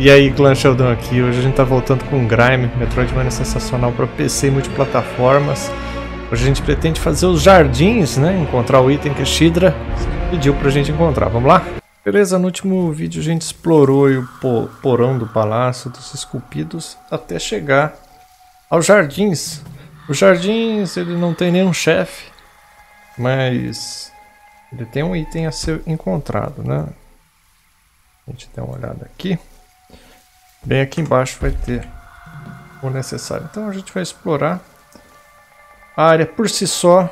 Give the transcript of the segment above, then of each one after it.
E aí, Clã Sheldon aqui. Hoje a gente tá voltando com Grime, Metroidvania é sensacional para PC e multiplataformas. Hoje a gente pretende fazer os jardins, né? Encontrar o item que a Shidra pediu pra gente encontrar. Vamos lá? Beleza, no último vídeo a gente explorou o porão do Palácio dos Esculpidos até chegar aos jardins. Os jardins, ele não tem nenhum chefe, mas ele tem um item a ser encontrado, né? A gente dá uma olhada aqui. Bem aqui embaixo vai ter o necessário. Então a gente vai explorar a área por si só.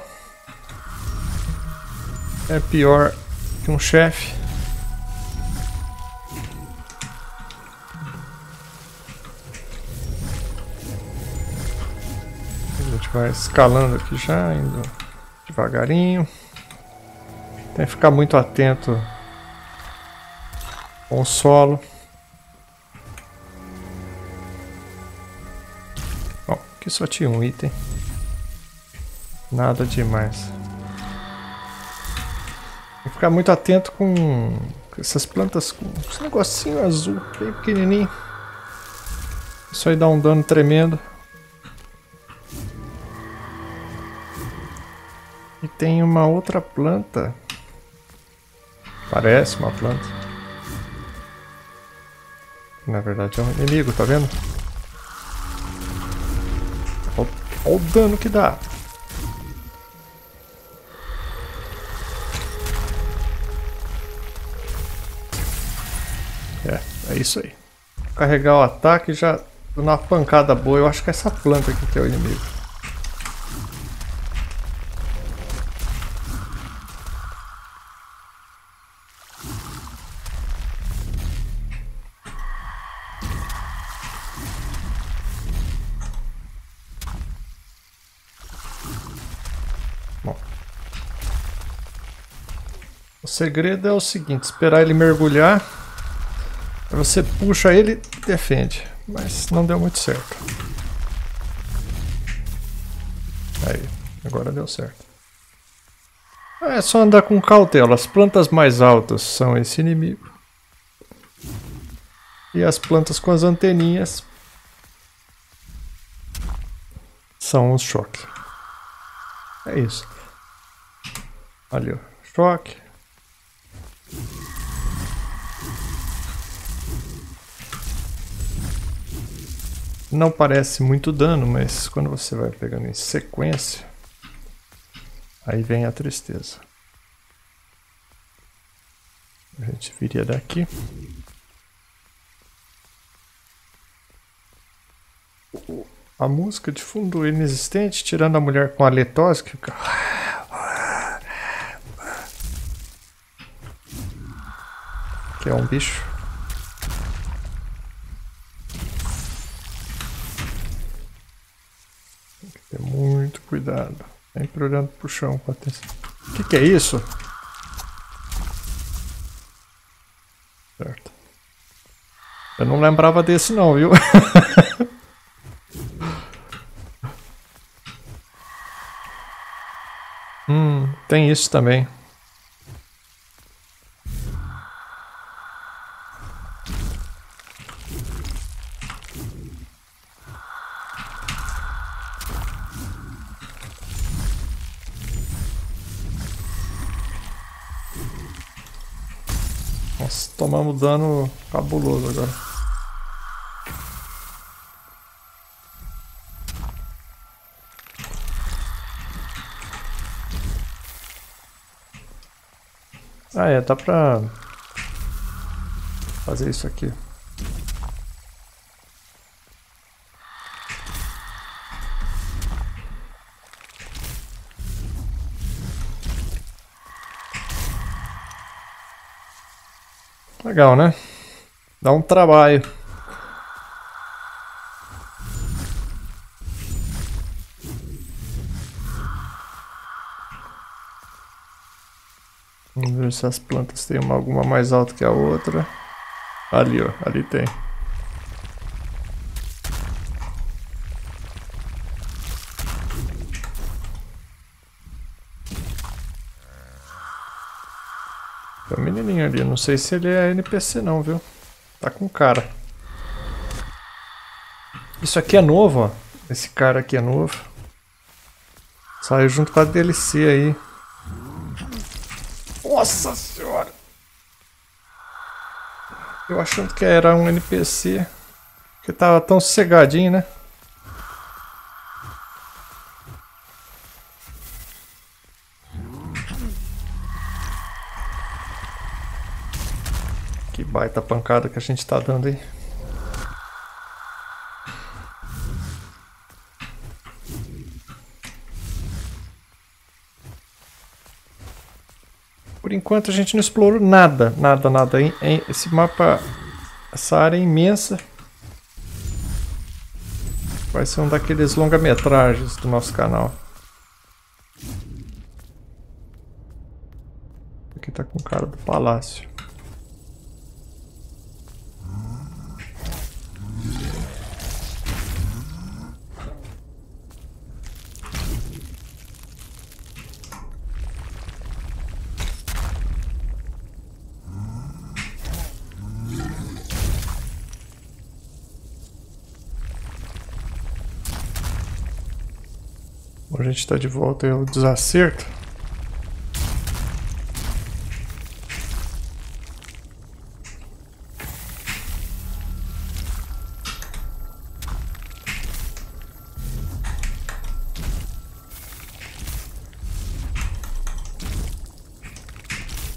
É pior que um chefe. A gente vai escalando aqui já, indo devagarinho. Tem que ficar muito atento com o solo. Aqui só tinha um item. Nada demais. Tem que ficar muito atento com essas plantas com esse negocinho azul, bem pequenininho. Isso aí dá um dano tremendo. E tem uma outra planta. Parece uma planta. Na verdade é um inimigo, tá vendo? Olha o dano que dá. É, é isso aí. Carregar o ataque já uma pancada boa. Eu acho que é essa planta aqui que é o inimigo. Segredo é o seguinte, esperar ele mergulhar. Você puxa ele defende. Mas não deu muito certo. Aí, agora deu certo. É só andar com cautela. As plantas mais altas são esse inimigo. E as plantas com as anteninhas são os choque. É isso. Ó. Choque. Não parece muito dano, mas quando você vai pegando em sequência, aí vem a tristeza. A gente viria daqui. A música de fundo inexistente, tirando a mulher com a letose que fica... Que é um bicho. Ter muito cuidado. Sempre olhando pro chão com atenção. O que, que é isso? Certo. Eu não lembrava desse não, viu? hum, tem isso também. Nossa, tomamos dano cabuloso agora. Ah é, dá pra fazer isso aqui. Legal, né? Dá um trabalho. Vamos ver se as plantas têm uma, alguma mais alta que a outra. Ali, ó. Ali tem. Tem um menininho ali, não sei se ele é NPC não, viu? Tá com cara. Isso aqui é novo, ó. Esse cara aqui é novo. Saiu junto com a DLC aí. Nossa senhora! Eu achando que era um NPC. Que tava tão sossegadinho, né? Que baita pancada que a gente tá dando aí. Por enquanto a gente não explorou nada, nada, nada. Esse mapa, essa área é imensa. Vai ser um daqueles longa-metragens do nosso canal. Aqui tá com cara do palácio. A gente está de volta ao desacerto.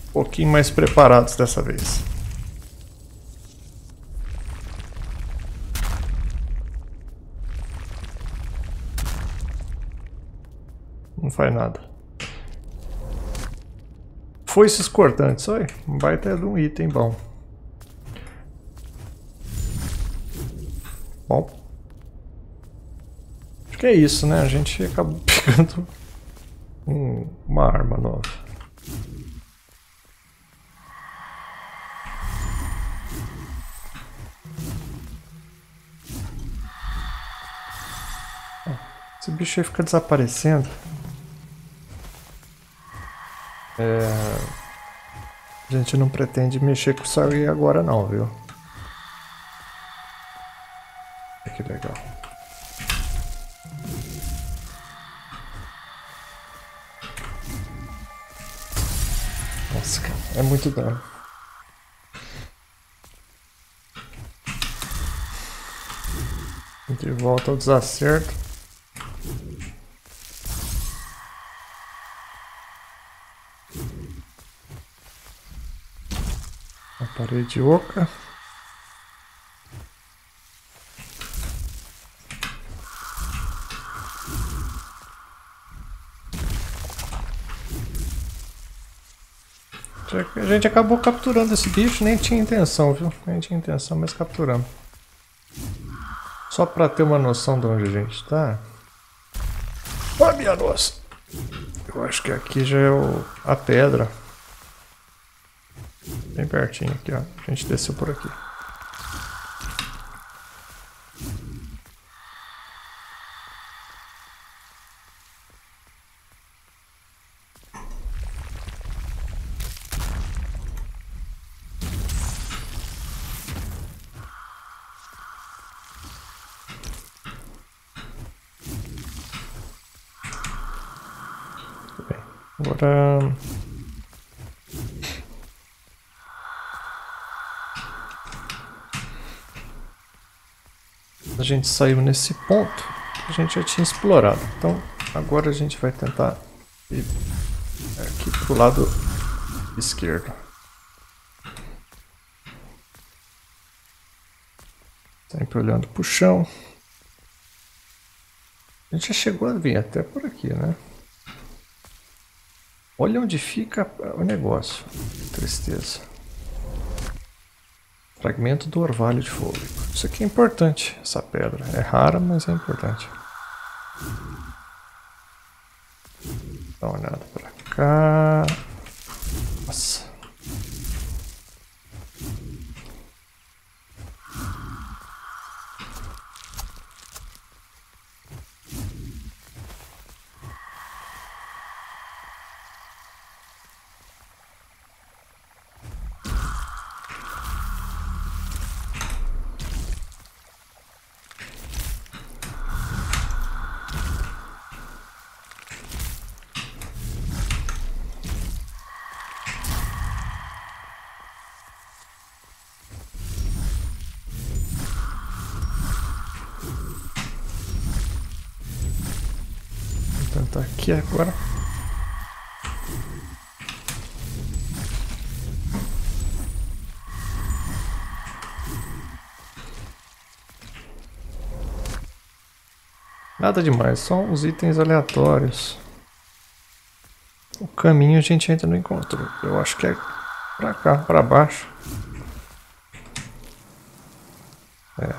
Um pouquinho mais preparados dessa vez. Faz nada. Foices cortantes, olha, um baita de um item bom. Bom. Acho que é isso, né? A gente acabou pegando um, uma arma nova. Esse bicho aí fica desaparecendo. É... A gente não pretende mexer com isso aí agora não, viu? Que legal. Nossa, cara, é muito dano. De volta ao desacerto. Parede oca. A gente acabou capturando esse bicho, nem tinha intenção, viu? Nem tinha intenção, mas capturamos. Só pra ter uma noção de onde a gente tá. Oh, minha nossa! Eu acho que aqui já é o, a pedra. Bem pertinho aqui, ó. A gente desceu por aqui. Agora a gente saiu nesse ponto que a gente já tinha explorado. Então agora a gente vai tentar ir aqui pro lado esquerdo. Sempre olhando pro chão. A gente já chegou a vir até por aqui, né? Olha onde fica o negócio. Tristeza. Fragmento do orvalho de fogo. Isso aqui é importante, essa pedra. É rara, mas é importante. Dá uma olhada pra cá. Aqui agora. Nada demais, só uns itens aleatórios. O caminho a gente ainda não encontrou. Eu acho que é pra cá, pra baixo. É,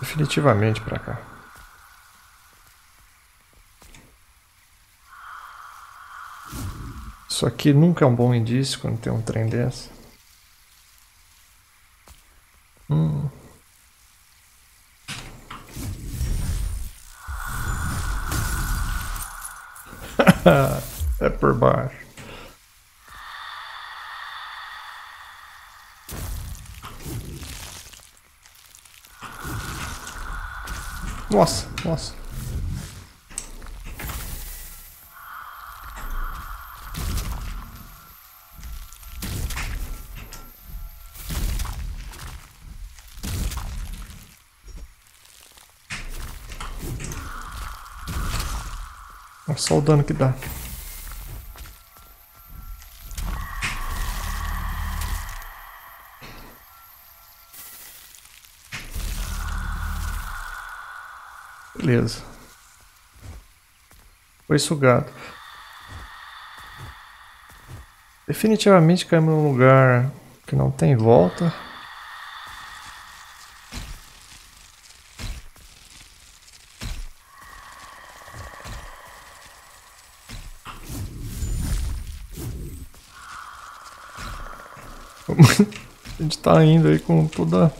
definitivamente pra cá. Isso aqui nunca é um bom indício quando tem um trem desse. Hum. é por baixo. Nossa, nossa. Só o dano que dá. Beleza. Foi sugado. Definitivamente caímos num lugar que não tem volta. A gente tá indo aí com toda.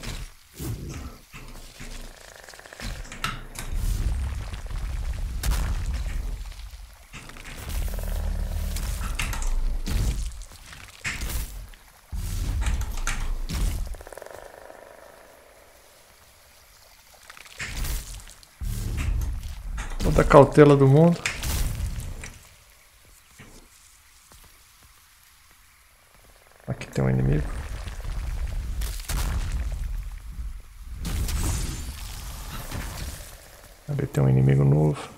Toda a cautela do mundo. Aqui tem um inimigo. Ali tem um inimigo novo.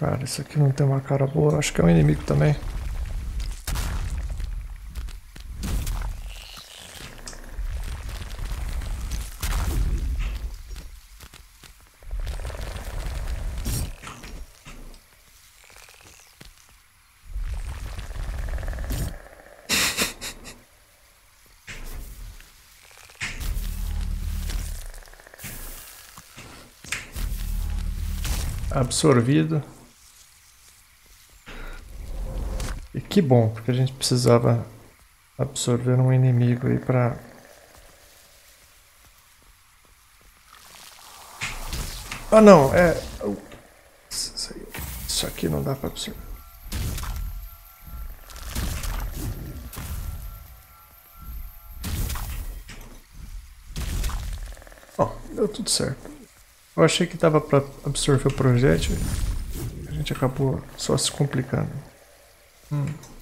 Cara, isso aqui não tem uma cara boa. Acho que é um inimigo também. absorvido. E que bom, porque a gente precisava absorver um inimigo aí pra... Ah não, é... Isso aqui não dá pra absorver. Oh, deu tudo certo. Eu achei que dava para absorver o projétil. A gente acabou só se complicando. Hum.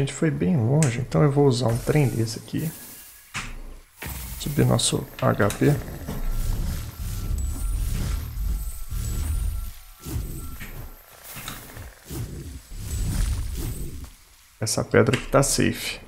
Gente foi bem longe, então eu vou usar um trem desse aqui. Subir nosso HP. Essa pedra aqui tá safe.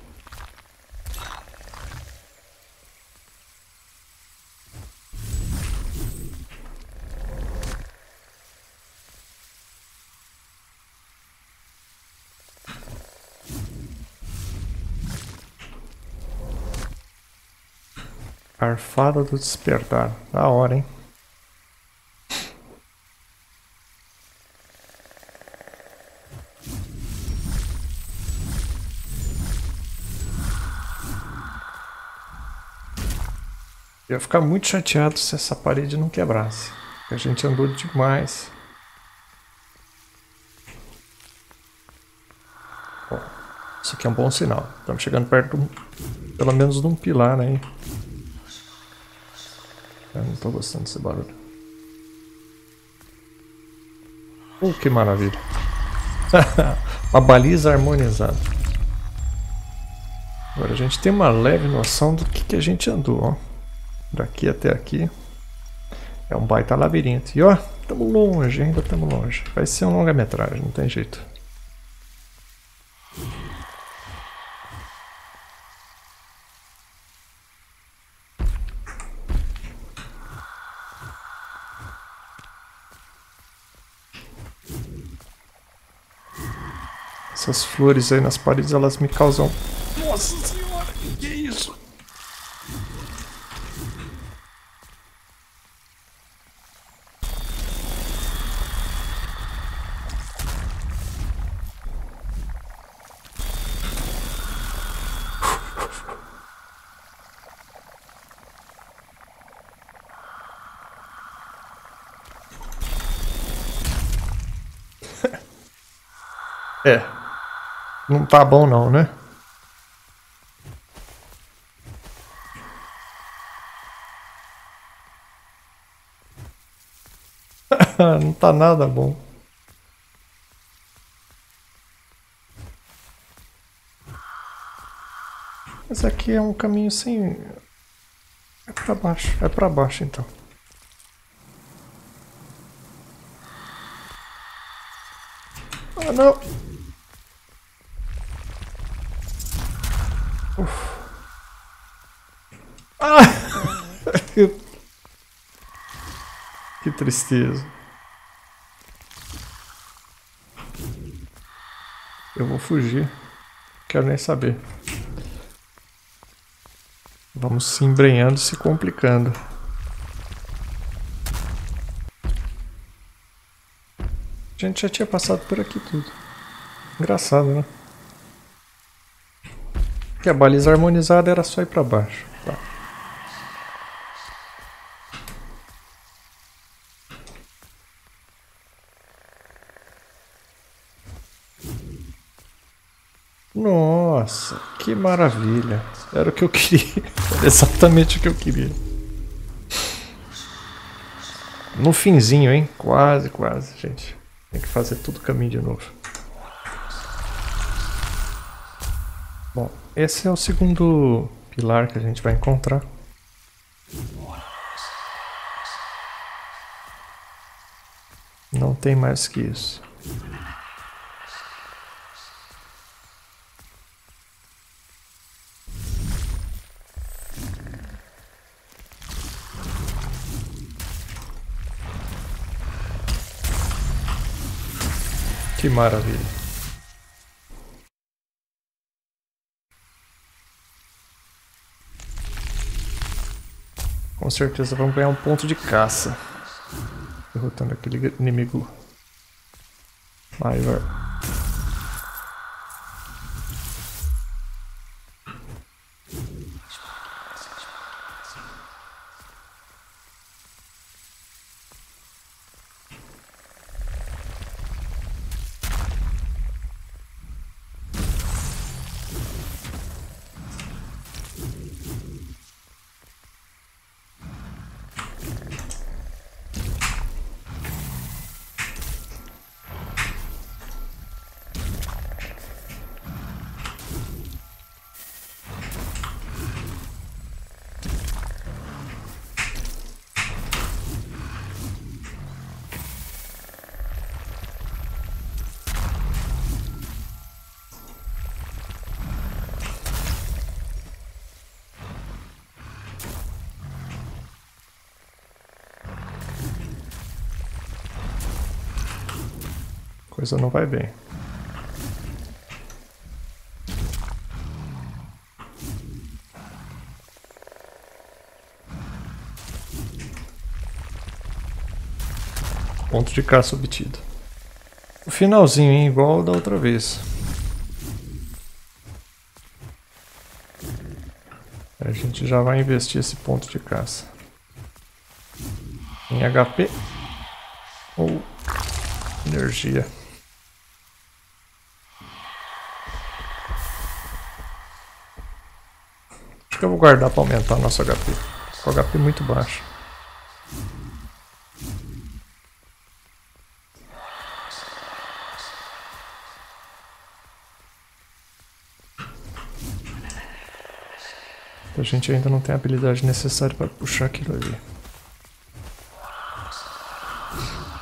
Arfada do Despertar. Da hora, hein? Eu ia ficar muito chateado se essa parede não quebrasse. A gente andou demais. Isso aqui é um bom sinal. Estamos chegando perto, do, pelo menos, de um pilar. Né? Estou gostando desse barulho. Oh, que maravilha. Uma baliza harmonizada. Agora a gente tem uma leve noção do que, que a gente andou, ó. Daqui até aqui. É um baita labirinto. E ó, estamos longe, ainda estamos longe. Vai ser um longa-metragem, não tem jeito. Essas flores aí nas paredes, elas me causam... Nossa senhora, que, que é isso? É. Não tá bom não, né? não tá nada bom. Mas aqui é um caminho sem... É pra baixo. É pra baixo então. Ah não! Ah! que tristeza. Eu vou fugir. Quero nem saber. Vamos se embrenhando, se complicando. A gente já tinha passado por aqui tudo. Engraçado, né? Que a baliza harmonizada era só ir para baixo. Tá. Nossa, que maravilha. Era o que eu queria. Era exatamente o que eu queria. No finzinho, hein? Quase, quase, gente. Tem que fazer tudo caminho de novo. Bom, esse é o segundo pilar que a gente vai encontrar. Não tem mais que isso. Que maravilha. Com certeza vamos ganhar um ponto de caça. Derrotando aquele inimigo maior. Coisa não vai bem. Ponto de caça obtido. O finalzinho, hein? igual da outra vez. A gente já vai investir esse ponto de caça. Em HP ou energia. Que eu vou guardar para aumentar nosso HP. O HP é muito baixo. A gente ainda não tem a habilidade necessária para puxar aquilo ali.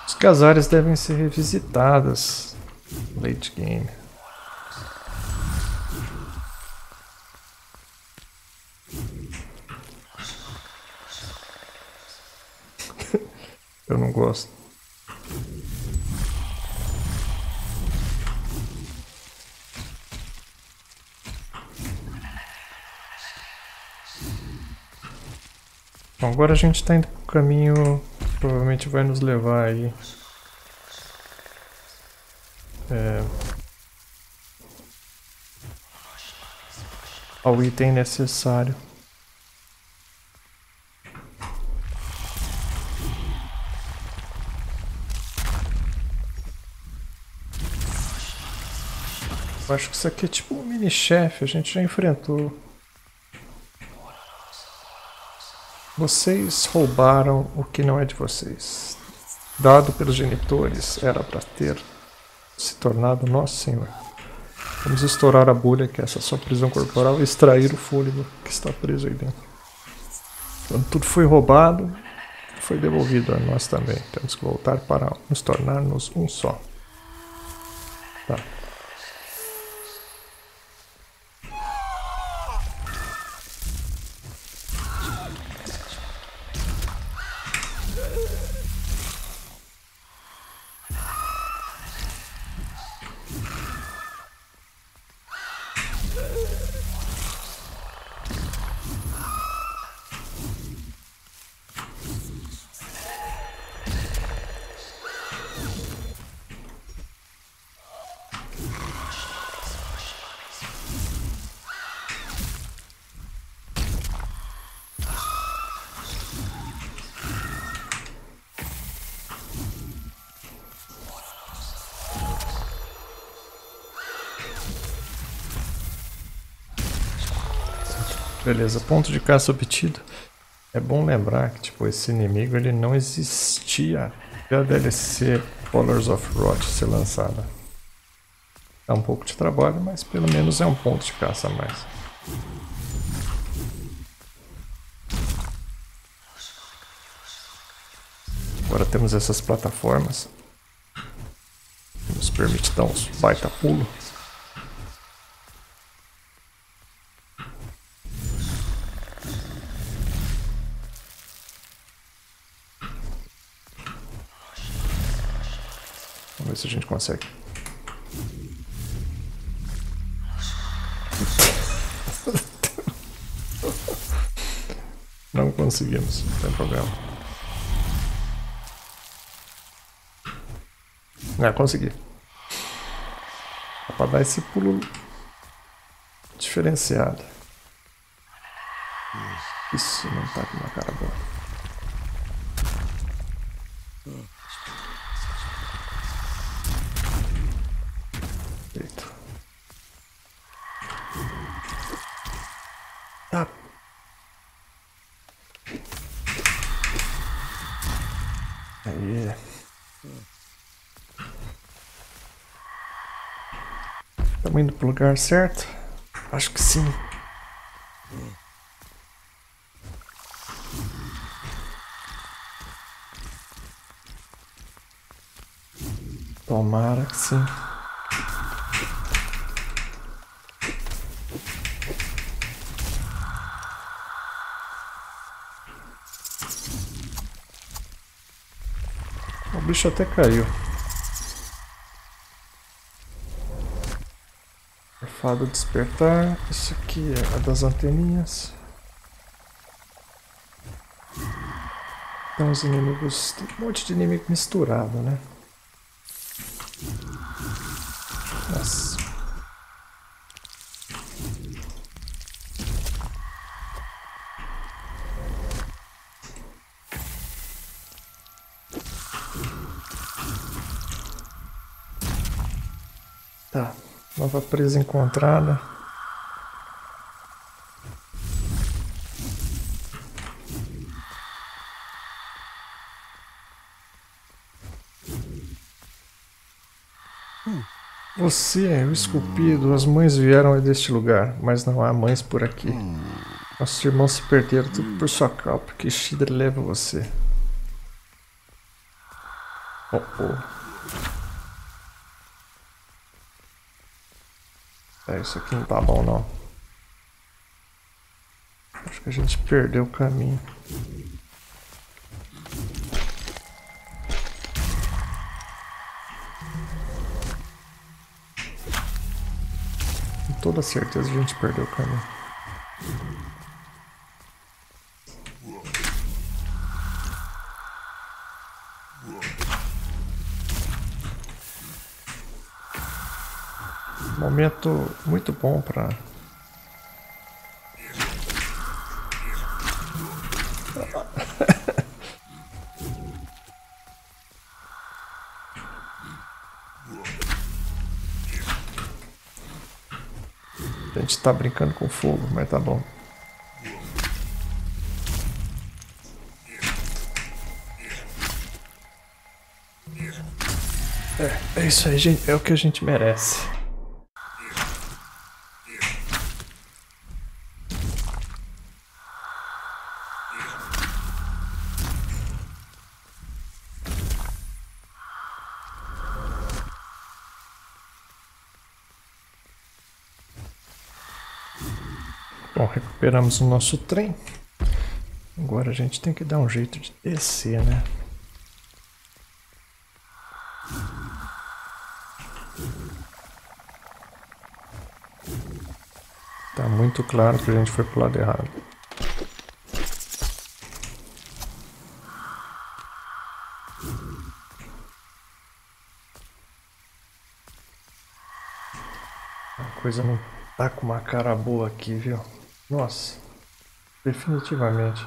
Os casares devem ser revisitadas late game. Gosto. Bom, agora a gente está indo para o caminho provavelmente vai nos levar aí é, ao item necessário. Eu acho que isso aqui é tipo um mini-chefe, a gente já enfrentou. Vocês roubaram o que não é de vocês. Dado pelos genitores, era para ter se tornado nosso senhor. Vamos estourar a bolha que é essa sua prisão corporal e extrair o fôlego que está preso aí dentro. Quando tudo foi roubado, foi devolvido a nós também. Temos que voltar para nos tornarmos um só. Tá. Beleza, ponto de caça obtido. É bom lembrar que tipo, esse inimigo ele não existia até a DLC Colors of Rot ser lançada. Dá um pouco de trabalho, mas pelo menos é um ponto de caça a mais. Agora temos essas plataformas. Nos permite dar uns baita pulo. Ver se a gente consegue. Não conseguimos, não tem problema. É, consegui. Dá pra dar esse pulo diferenciado. Isso não tá com uma cara boa. Estamos indo pro lugar certo? Acho que sim. Tomara que sim. O bicho até caiu. Fada despertar. Isso aqui é a das anteninhas. Então os inimigos. Tem um monte de inimigo misturado, né? presa encontrada. Você é o esculpido, as mães vieram deste lugar, mas não há mães por aqui. Nossos irmãos se perderam tudo por sua causa, porque Shidra leva você. Oh, oh. É, isso aqui não tá bom não. Acho que a gente perdeu o caminho. Com toda certeza a gente perdeu o caminho. Momento muito bom para A gente tá brincando com fogo, mas tá bom. É, é isso aí, gente. É o que a gente merece. Bom, recuperamos o nosso trem. Agora a gente tem que dar um jeito de descer, né? Tá muito claro que a gente foi pro lado errado. A coisa não tá com uma cara boa aqui, viu? Nossa, definitivamente.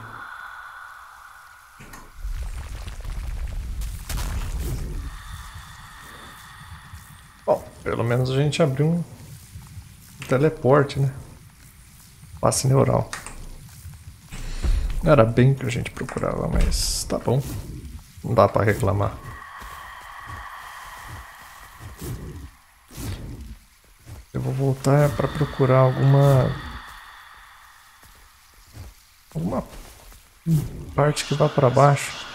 Bom, pelo menos a gente abriu um teleporte, né? Passe neural. Não era bem que a gente procurava, mas tá bom. Não dá pra reclamar. Eu vou voltar para procurar alguma alguma parte que vá para baixo.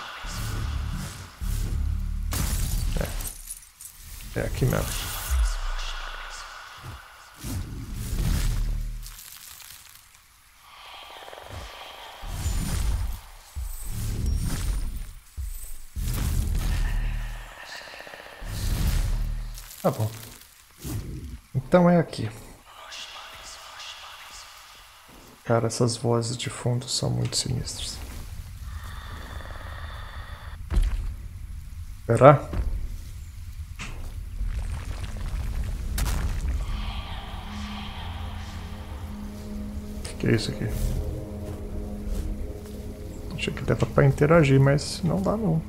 É, é aqui mesmo. Tá bom. Então é aqui. Cara, essas vozes de fundo são muito sinistras. Será? O que é isso aqui? Achei que dava pra interagir, mas não dá não.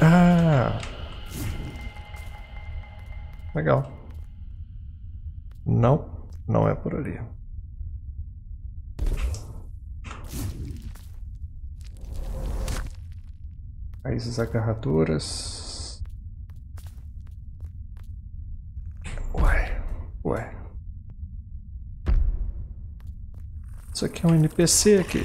Ah! Legal. Não, não é por ali. Raízes agarradoras. Ué, ué. Isso aqui é um NPC aqui.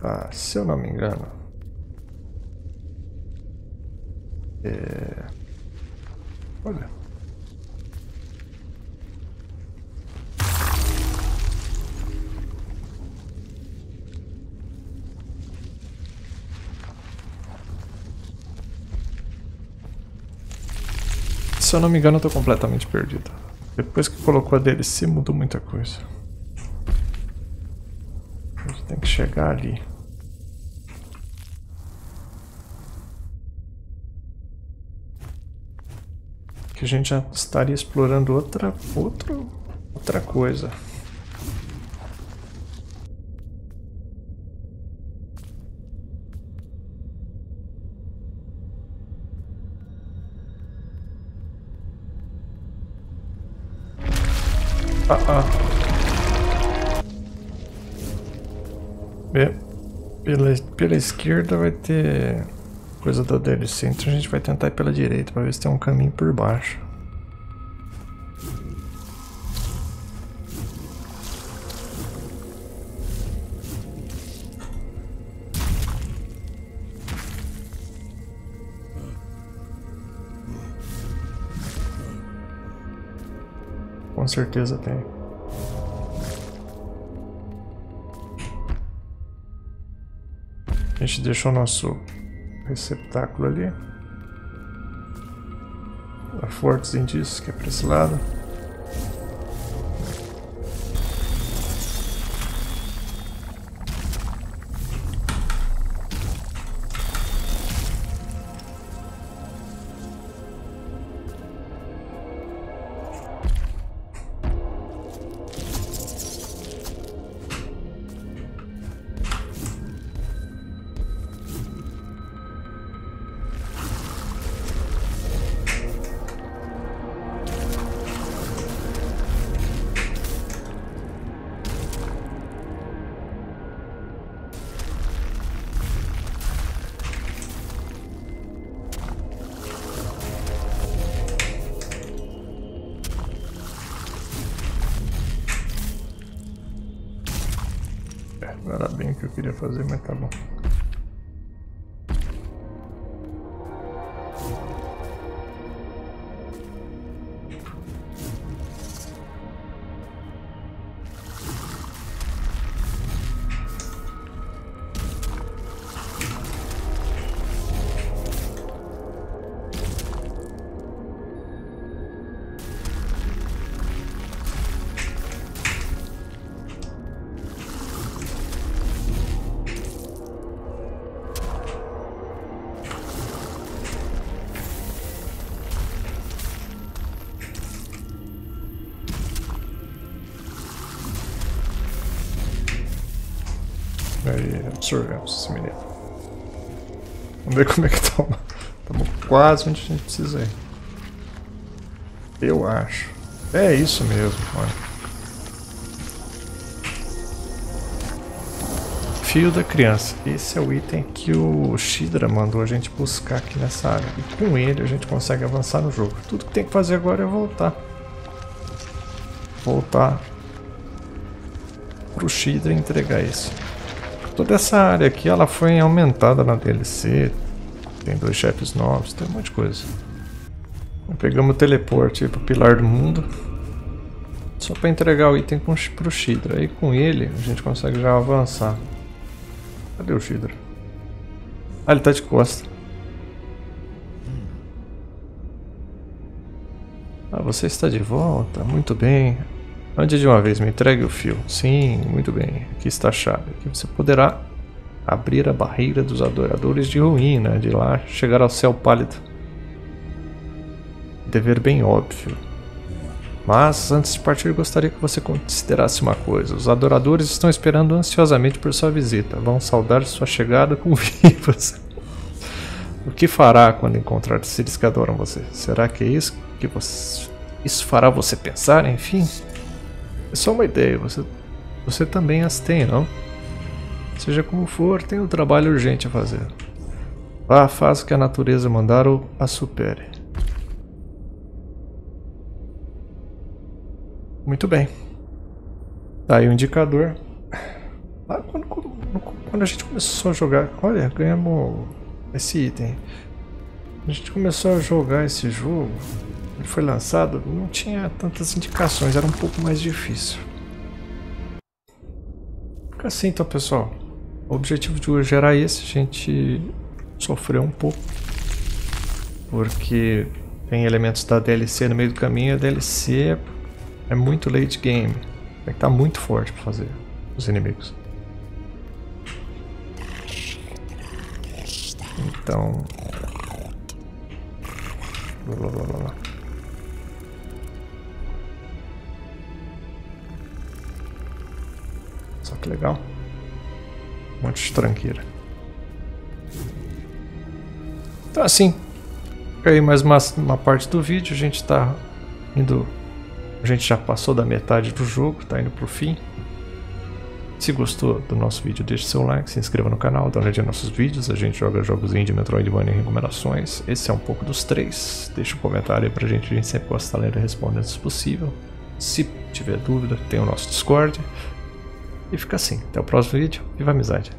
Ah, se eu não me engano. É... Olha. Se eu não me engano, eu tô completamente perdido. Depois que colocou a DLC, mudou muita coisa. A gente tem que chegar ali. Que a gente já estaria explorando outra, outra, outra coisa. Ah, ah. Pela, pela esquerda vai ter coisa da DLC, então a gente vai tentar ir pela direita para ver se tem um caminho por baixo. Com certeza tem. A gente deixou nosso receptáculo ali. Há fortes indícios que é para esse lado. Que eu queria fazer, mas tá bom. Aí, absorvemos esse menino. Vamos ver como é que toma. Estamos quase onde a gente precisa ir. Eu acho. É isso mesmo, olha. Fio da criança. Esse é o item que o Shidra mandou a gente buscar aqui nessa área. E com ele a gente consegue avançar no jogo. Tudo que tem que fazer agora é voltar. Voltar pro Shidra entregar isso. Toda essa área aqui ela foi aumentada na DLC. Tem dois chefes novos, tem um monte de coisa. Pegamos o teleporte para o Pilar do Mundo. Só para entregar o item para o Shidra. Aí com ele a gente consegue já avançar. Cadê o Shidra? Ah, ele tá de costa. Ah, você está de volta. Muito bem. Antes de uma vez, me entregue o fio. Sim, muito bem. Aqui está a chave. Aqui você poderá abrir a barreira dos adoradores de ruína. De lá chegar ao céu pálido. Dever bem óbvio. Mas antes de partir, gostaria que você considerasse uma coisa: os adoradores estão esperando ansiosamente por sua visita. Vão saudar sua chegada com vivas. o que fará quando encontrar seres que adoram você? Será que é isso que você. Isso fará você pensar, enfim? É só uma ideia, você, você também as tem, não? Seja como for, tem um trabalho urgente a fazer. Vá, faça o que a natureza mandar ou a supere. Muito bem. Tá aí o indicador. Lá quando, quando a gente começou a jogar... Olha, ganhamos esse item. A gente começou a jogar esse jogo foi lançado, não tinha tantas indicações, era um pouco mais difícil. Fica assim então, pessoal. O objetivo de hoje era esse, a gente sofreu um pouco. Porque tem elementos da DLC no meio do caminho, a DLC é muito late game. Tem que estar muito forte para fazer os inimigos. Então... Blá, blá, blá, blá. que legal. Um monte de tranqueira. Então assim, fica aí mais uma, uma parte do vídeo, a gente tá indo... A gente já passou da metade do jogo, tá indo pro fim. Se gostou do nosso vídeo, deixe seu like, se inscreva no canal, dá uma olhadinha nos nossos vídeos, a gente joga jogos indie, Metroidvania e recomendações. Esse é um pouco dos três. Deixa um comentário aí pra gente, a gente sempre gosta de ler e responder se possível. Se tiver dúvida, tem o nosso Discord. E fica assim. Até o próximo vídeo. Viva a amizade!